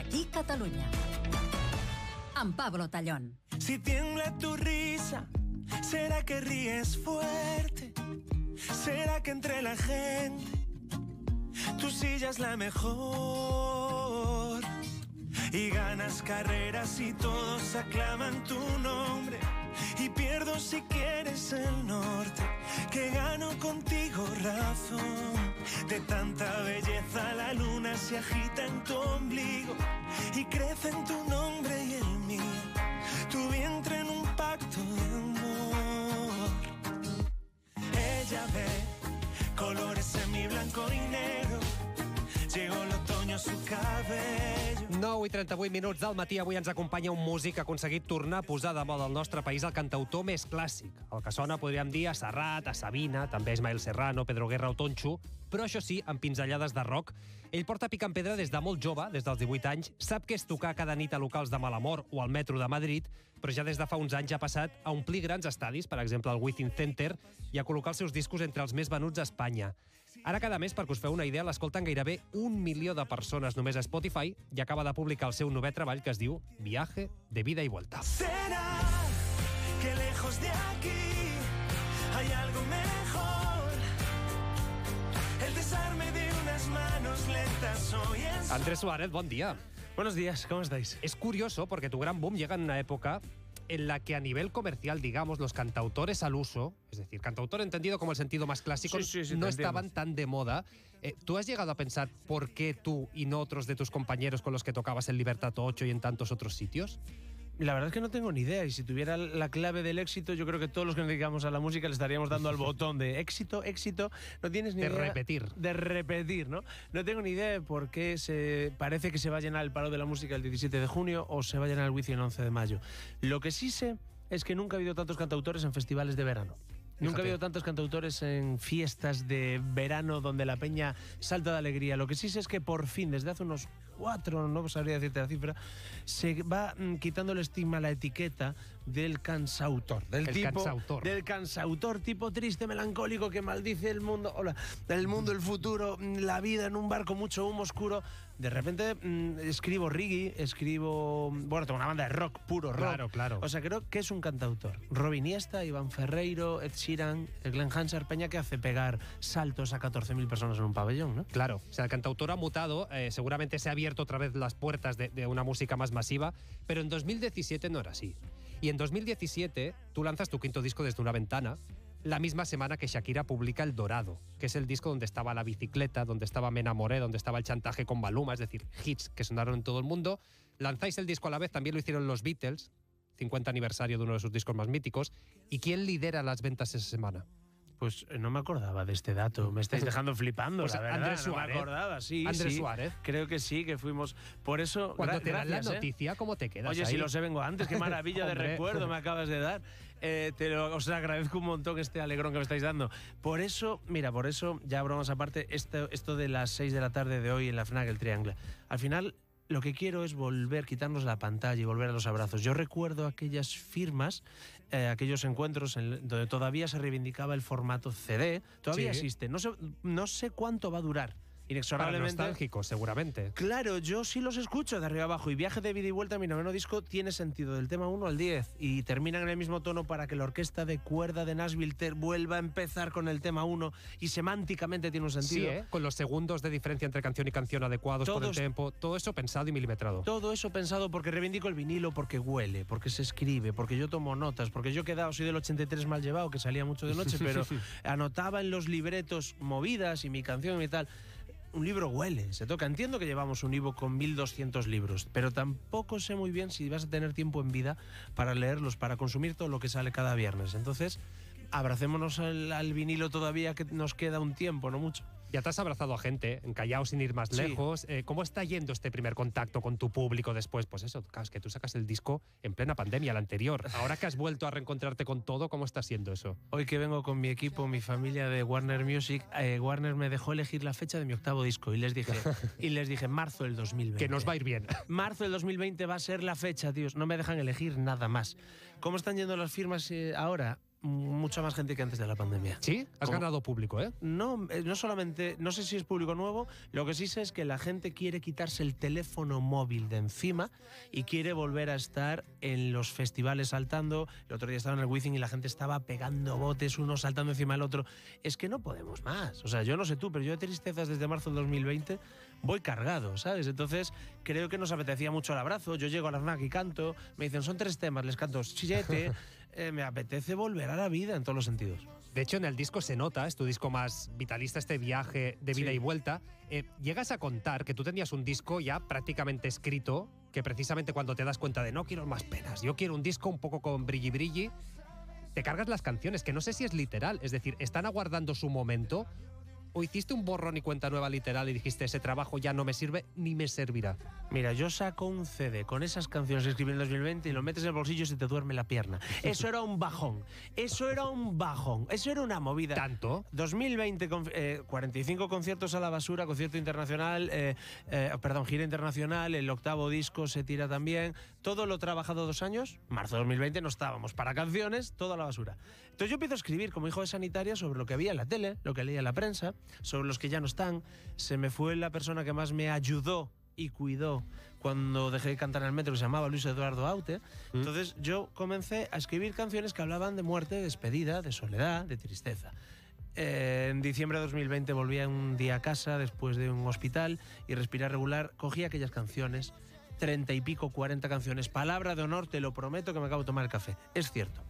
aquí Catalunya. Amb Pablo Tallón. Si tiembla tu risa, ¿será que ríes fuerte? ¿Será que entre la gente tu silla es la mejor? Y ganas carreras y todos aclaman tu nombre. Y pierdo si quieres el norte, que gano contigo razón. De tanta belleza la luna se agita en tu ombligo y crece en tu nombre y el mío. Tu vientre en un pacto de amor. Ella ve colores en mi blanco y negro. Su cabello. 9 i 38 minuts del matí. Avui ens acompanya un músic que ha aconseguit tornar a posar de moda al nostre país el cantautor més clàssic. El que sona, podríem dir, a Serrat, a Sabina, també a Ismael Serrano, Pedro Guerra o Tonxo, però això sí, amb pinzellades de rock. Ell porta picant pedra des de molt jove, des dels 18 anys, sap que és tocar cada nit a locals de Malamor o al metro de Madrid, però ja des de fa uns anys ha passat a omplir grans estadis, per exemple el Within Center, i a col·locar els seus discos entre els més venuts a Espanya. Ara cada mes, perquè us feu una idea, l'escolten gairebé un milió de persones només a Spotify i acaba de publicar el seu novè treball que es diu Viaje de vida y vuelta. ¿Será que lejos de aquí hay algo mejor? El desarme de unas manos lentas hoy es... Andrés Suárez, bon día. Buenos días, ¿cómo estáis? Es curioso porque tu gran boom llega en una época en la que a nivel comercial, digamos, los cantautores al uso, es decir, cantautor entendido como el sentido más clásico, Sí, sí, sí, no estaban entiendo. tan de moda. Eh, ¿Tú has llegado a pensar por qué tú y no otros de tus compañeros con los que tocabas en Libertad 8 y en tantos otros sitios? La verdad es que no tengo ni idea y si tuviera la clave del éxito, yo creo que todos los que nos dedicamos a la música le estaríamos dando al botón de éxito, éxito. No tienes ni De idea repetir. De repetir, ¿no? No tengo ni idea de por qué se parece que se va a llenar el paro de la música el 17 de junio o se va a llenar el Wizzing el 11 de mayo. Lo que sí sé es que nunca ha habido tantos cantautores en festivales de verano. Nunca ha habido tantos cantautores en fiestas de verano donde la peña salta de alegría. Lo que sí sé es que por fin, desde hace unos cuatro, no sabría decirte la cifra, se va mm, quitando el estigma, la etiqueta del cansautor. Del El tipo, cansautor. Del cansautor, tipo triste, melancólico, que maldice el mundo, hola, el mundo, el futuro, la vida en un barco, mucho humo oscuro. De repente mm, escribo reggae, escribo. Bueno, tengo una banda de rock, puro rock. Claro, claro. O sea, creo que es un cantautor. Robin Iniesta, Iván Ferreiro, Ed Sheeran, Glenn Hansard Peña que hace pegar saltos a 14.000 personas en un pabellón, ¿no? Claro, o sea, el cantautor ha mutado, eh, seguramente se ha abierto otra vez las puertas de, de una música más masiva, pero en 2017 no era así. Y en 2017 tú lanzas tu quinto disco desde una ventana, la misma semana que Shakira publica El Dorado, que es el disco donde estaba La Bicicleta, donde estaba Me Enamoré, donde estaba El Chantaje con Maluma, es decir, hits que sonaron en todo el mundo. Lanzáis el disco a la vez, también lo hicieron los Beatles, 50 aniversario de uno de sus discos más míticos. ¿Y quién lidera las ventas esa semana? Pues eh, no me acordaba de este dato. Me estáis dejando flipando, Pues la verdad. Andrés no Suárez. me acordaba, sí. Andrés sí. Suárez. Creo que sí, que fuimos. Por eso. Cuando te dan la ¿eh? noticia, ¿cómo te quedas Oye, ahí? si lo sé, vengo antes. Qué maravilla de recuerdo me acabas de dar. Eh, te lo, os agradezco un montón este alegrón que me estáis dando. Por eso, mira, por eso, ya bromas aparte, esto, esto de las 6 de la tarde de hoy en la FNAC El Triángulo. Al final, lo que quiero es volver, quitarnos la pantalla y volver a los abrazos. Yo recuerdo aquellas firmas, eh, aquellos encuentros en- donde todavía se reivindicaba el formato CD. Todavía Sí. existe. No sé, no sé cuánto va a durar. Para Inexorablemente. nostálgicos, seguramente. Claro, yo sí los escucho de arriba abajo y Viaje de Vida y Vuelta, mi noveno disco, tiene sentido del tema 1 al 10 y terminan en el mismo tono para que la orquesta de cuerda de Nashville te vuelva a empezar con el tema 1 y semánticamente tiene un Sí, sentido. ¿eh? con los segundos de diferencia entre canción y canción adecuados por el Todos- tempo, todo eso pensado y milimetrado. Todo eso pensado porque reivindico el vinilo, porque huele, porque se escribe, porque yo tomo notas, porque yo he quedado, soy del 83 mal llevado, que salía mucho de noche, pero anotaba en los libretos movidas y mi canción y tal. Un libro huele, se toca. Entiendo que llevamos un libro con 1200 libros, pero tampoco sé muy bien si vas a tener tiempo en vida para leerlos, para consumir todo lo que sale cada viernes. Entonces, abracémonos al, al vinilo todavía que nos queda un tiempo, no mucho. Ya te has abrazado a gente, en Callao sin ir más Sí. lejos. Eh, ¿Cómo está yendo este primer contacto con tu público después? Pues eso, claro, es que tú sacas el disco en plena pandemia, el anterior. Ahora que has vuelto a reencontrarte con todo, ¿cómo está siendo eso? Hoy que vengo con mi equipo, mi familia de Warner Music, eh, Warner me dejó elegir la fecha de mi octavo disco y les dije, y les dije marzo del 2020. Que nos va a ir bien. Marzo del 2020 va a ser la fecha, tíos. No me dejan elegir nada más. ¿Cómo están yendo las firmas eh, ahora? Mucha más gente que antes de la pandemia. Sí, has Como- ganado público, ¿eh? No, eh, no solamente, no sé si es público nuevo, lo que sí sé es que la gente quiere quitarse el teléfono móvil de encima y quiere volver a estar en los festivales saltando. El otro día estaba en el Wizzing y la gente estaba pegando botes, uno saltando encima del otro. Es que no podemos más. O sea, yo no sé tú, pero yo de tristezas desde marzo del 2020 voy cargado, ¿sabes? Entonces creo que nos apetecía mucho el abrazo. Yo llego a la FNAC y canto, me dicen son tres temas, les canto siete. Eh, me apetece volver a la vida en todos los sentidos. De hecho, en el disco se nota, es tu disco más vitalista, este viaje de vida Sí. y vuelta. Eh, llegas a contar que tú tenías un disco ya prácticamente escrito, que precisamente cuando te das cuenta de no quiero más penas, yo quiero un disco un poco con brilli brilli, te cargas las canciones, que no sé si es literal, es decir, están aguardando su momento. O hiciste un borrón y cuenta nueva literal y dijiste ese trabajo ya no me sirve ni me servirá. Mira, yo saco un CD con esas canciones que escribí en 2020 y lo metes en el bolsillo y se te duerme la pierna. Eso era un bajón. Eso era un bajón. Eso era una movida. ¿Tanto? 2020, con- eh, 45 conciertos a la basura, concierto internacional, eh, eh, perdón, gira internacional, el octavo disco se tira también. Todo lo trabajado dos años, marzo de 2020 no estábamos para canciones, todo a la basura. Entonces yo empiezo a escribir como hijo de sanitaria sobre lo que había en la tele, lo que leía en la prensa, sobre los que ya no están. Se me fue la persona que más me ayudó y cuidó cuando dejé de cantar en el metro, que se llamaba Luis Eduardo Aute. Entonces yo comencé a escribir canciones que hablaban de muerte, de despedida, de soledad, de tristeza. Eh, en diciembre de 2020 volví a un día a casa después de un hospital y respirar regular. Cogí aquellas canciones, treinta y pico, 40 canciones. Palabra de honor, te lo prometo que me acabo de tomar el café. Es cierto.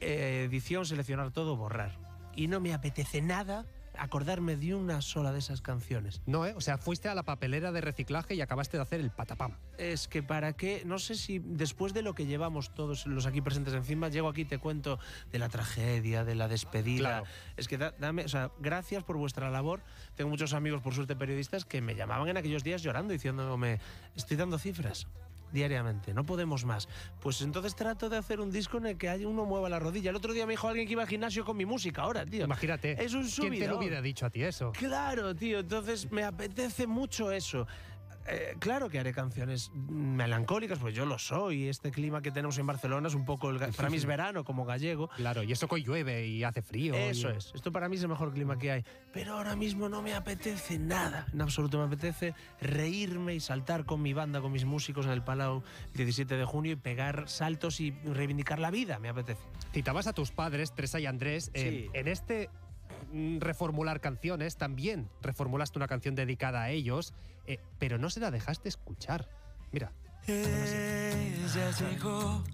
Eh, edición, seleccionar todo, borrar. Y no me apetece nada acordarme de una sola de esas canciones. No, ¿eh? O sea, fuiste a la papelera de reciclaje y acabaste de hacer el patapam. Es que para qué, no sé si después de lo que llevamos todos los aquí presentes encima, llego aquí y te cuento de la tragedia, de la despedida. Claro. Es que da- dame, o sea, gracias por vuestra labor. Tengo muchos amigos, por suerte, periodistas que me llamaban en aquellos días llorando, diciéndome, estoy dando cifras diariamente, no podemos más. Pues entonces trato de hacer un disco en el que uno mueva la rodilla. El otro día me dijo alguien que iba al gimnasio con mi música ahora, tío. Imagínate. Es un ¿Quién te lo hubiera dicho a ti eso? Claro, tío, entonces me apetece mucho eso. Eh, claro que haré canciones melancólicas, pues yo lo soy. Este clima que tenemos en Barcelona es un poco, el, para mí es verano como gallego. Claro, y eso que llueve y hace frío. Eso y- es, esto para mí es el mejor clima que hay. Pero ahora mismo no me apetece nada, en absoluto me apetece reírme y saltar con mi banda, con mis músicos en el Palau el 17 de junio y pegar saltos y reivindicar la vida, me apetece. Citabas a tus padres, Teresa y Andrés. eh, Sí. en este reformular canciones también reformulaste una canción dedicada a ellos, eh, pero no se la dejaste escuchar. Mira, Ella llegó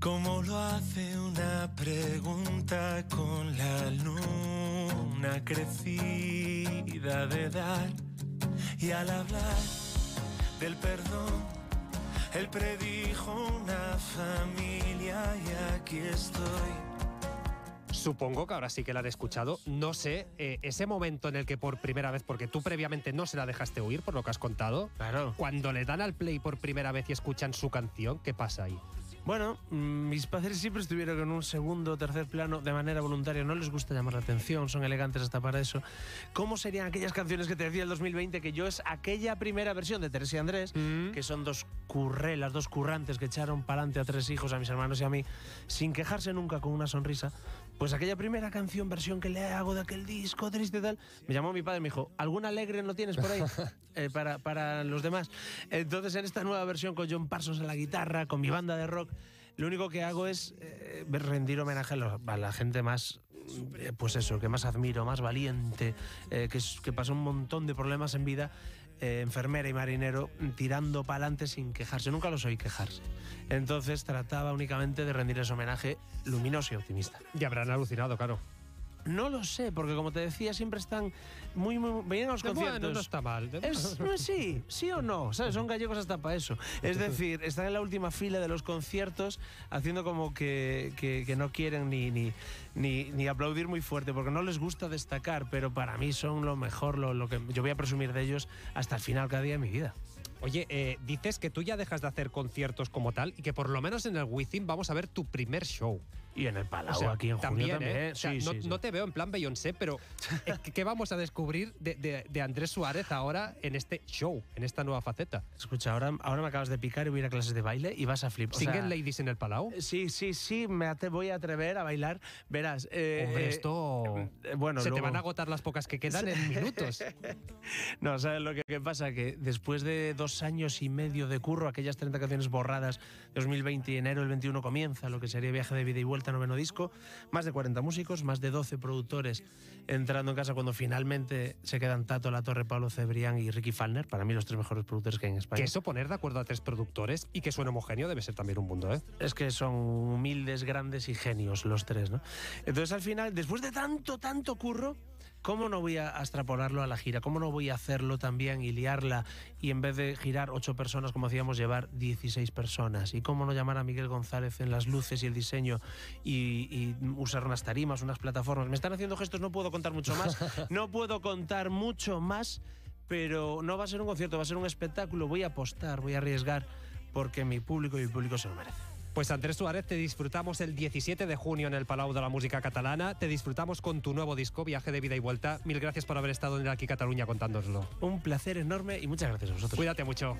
como lo hace una pregunta con la luna crecida de edad y al hablar del perdón él predijo una familia y aquí estoy. Supongo que ahora sí que la han escuchado. No sé, eh, ese momento en el que por primera vez, porque tú previamente no se la dejaste oír por lo que has contado, Claro. cuando le dan al play por primera vez y escuchan su canción, ¿qué pasa ahí? Bueno, mm, mis padres siempre estuvieron en un segundo o tercer plano de manera voluntaria. No les gusta llamar la atención, son elegantes hasta para eso. ¿Cómo serían aquellas canciones que te decía el 2020? Que yo es aquella primera versión de Teresa y Andrés, que son dos currelas, dos currantes que echaron para adelante a tres hijos, a mis hermanos y a mí, sin quejarse nunca, con una sonrisa. Pues aquella primera canción, versión que le hago de aquel disco triste tal, me llamó mi padre y me dijo, ¿alguna alegre no tienes por ahí Eh, para, para los demás? Entonces en esta nueva versión con John Parsons en la guitarra, con mi banda de rock, lo único que hago es eh, rendir homenaje a, la gente más, eh, pues eso, que más admiro, más valiente, eh, que, que pasó un montón de problemas en vida, eh, enfermera y marinero, tirando para adelante sin quejarse. Nunca los oí quejarse. Entonces trataba únicamente de rendirles homenaje luminoso y optimista. Y habrán alucinado, claro. No lo sé, porque como te decía, siempre están muy, muy... Venían a los Bueno, conciertos. no está mal. Es, no, sí, sí o no, ¿sabes? Son gallegos hasta para eso. Es decir, están en la última fila de los conciertos haciendo como que, que- que no quieren ni, ni, ni, ni aplaudir muy fuerte porque no les gusta destacar, pero para mí son lo mejor, lo, lo que yo voy a presumir de ellos hasta el final cada día de mi vida. Oye, eh, dices que tú ya dejas de hacer conciertos como tal y que por lo menos en el Within vamos a ver tu primer show. Y en el Palau, O sea, aquí en junio también, también. ¿eh? O sea, Sí, no, sí, no te veo en plan Beyoncé, pero eh, ¿qué vamos a descubrir de, de- de Andrés Suárez ahora en este show, en esta nueva faceta? Escucha, ahora, ahora me acabas de picar y voy a ir a clases de baile y vas a flipar. O sea, ¿Single Ladies en el Palau? Sí, sí, sí, me voy a atrever a bailar. Verás. eh, Hombre, eh, esto... eh, bueno, se te luego- van a agotar las pocas que quedan en minutos. No, ¿sabes lo que, que pasa? Que después de dos años y medio de curro, aquellas 30 canciones borradas de 2020 y enero del 21 comienza lo que sería Viaje de Vida y Vuelta, noveno disco, más de 40 músicos, más de 12 productores entrando en casa cuando finalmente se quedan Tato La Torre, Pablo Cebrián y Ricky Falner, para mí los tres mejores productores que hay en España. Que eso poner de acuerdo a tres productores y que suene homogéneo debe ser también un mundo, ¿eh? Es que son humildes, grandes y genios los tres, ¿no? Entonces al final, después de tanto, tanto curro, ¿cómo no voy a extrapolarlo a la gira? ¿Cómo no voy a hacerlo también y liarla y en vez de girar ocho personas como hacíamos, llevar 16 personas? ¿Y cómo no llamar a Miguel González en las luces y el diseño y, usar unas tarimas, unas plataformas? Me están haciendo gestos, no puedo contar mucho más, no puedo contar mucho más, pero no va a ser un concierto, va a ser un espectáculo, voy a apostar, voy a arriesgar porque mi público y mi público se lo merece. Pues Andrés Suárez, te disfrutamos el 17 de junio en el Palau de la Música Catalana. Te disfrutamos con tu nuevo disco, Viaje de Vida y Vuelta. Mil gracias por haber estado en Aquí Cataluña contándonoslo. Un placer enorme y muchas gracias a vosotros. Cuídate mucho.